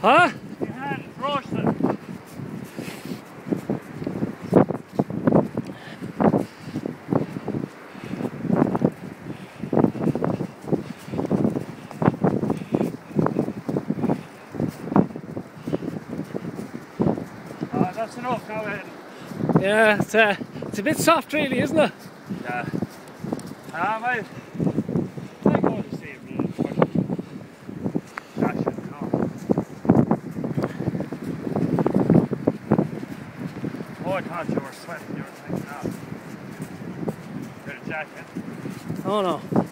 Huh? Your hand roasted. That's enough now then. Yeah, it's, uh, it's a bit soft really, isn't it? Yeah. Ah, mate. I thought you were sweating. You were taking. Get a jacket. Oh no.